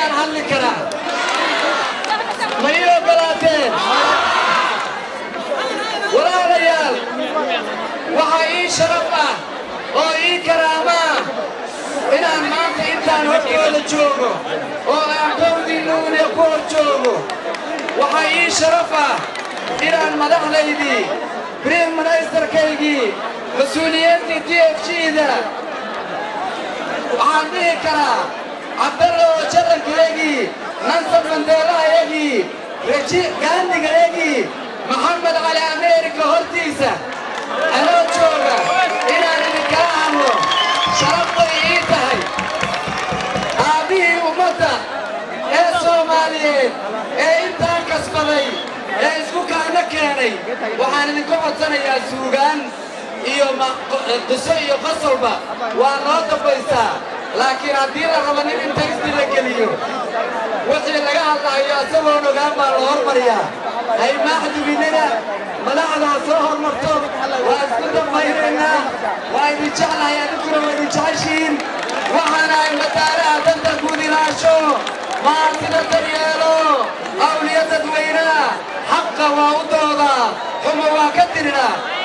karaa ma ii oggolaateen walaalayaal waxaa ii sharaf ah oo ii karaama ah inaan maanta intaan hortooda joogo oo aan qowdiinnuune ku hor joogo waxaa ii sharaf ah inaan madaxdaydii briim ministarkaygii mas-uuliyiintii t f g-da waxaan dhihi karaa cabdalla oo jarankaygii nansab mandeelahayagii reji gaandigayagii maxamed cali ameerika hortiisa anoo jooga inaan idinkala hadlo sharaf bay ii tahay. Aabbihii ummadda ee soomaaliyeed ee intaan kasbaday ee isku kaana keenay waxaan idinku codsanayaa suugaan iyo qiso iyo fasalba waa noo dambaysaa laakiin haddii la rabo nin isdi la geliyo wixii laga hadlahayo asagoon ogaan baa la hormariyaa hay maaxdubinnina madaxdaa soo hormarto waa isku dambaynaynaa waa idin jeclahay adinkuna waa idin jeceshiin waxaanahay madaaraha danta guud ilaasho maartida daryeelo awliya dadweynaha xaqa waa u doodaa xuma waa ka you